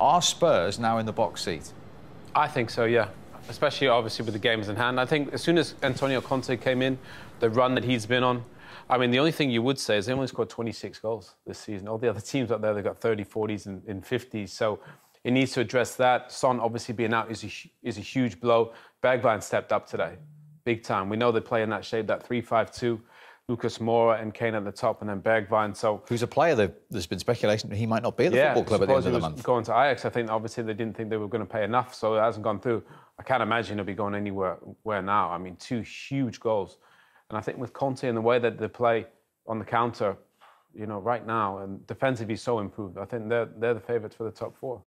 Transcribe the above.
Are Spurs now in the box seat? I think so, yeah. Especially obviously with the games in hand. I think as soon as Antonio Conte came in, the run that he's been on, I mean, the only thing you would say is they only scored 26 goals this season. All the other teams out there, they've got 30, 40s, and, and 50s. So it needs to address that. Son obviously being out is a, is a huge blow. Bergwijn stepped up today, big time. We know they play in that shape, that 3-5-2. Lucas Moura and Kane at the top, and then Bergwijn. So who's a player that there's been speculation that he might not be at the yeah, football club at the end of the month. Going to Ajax, I think obviously they didn't think they were going to pay enough, so it hasn't gone through. I can't imagine he'll be going anywhere where now. I mean, two huge goals, and I think with Conte and the way that they play on the counter, you know, right now, and defensively so improved, I think they're they're the favourites for the top four.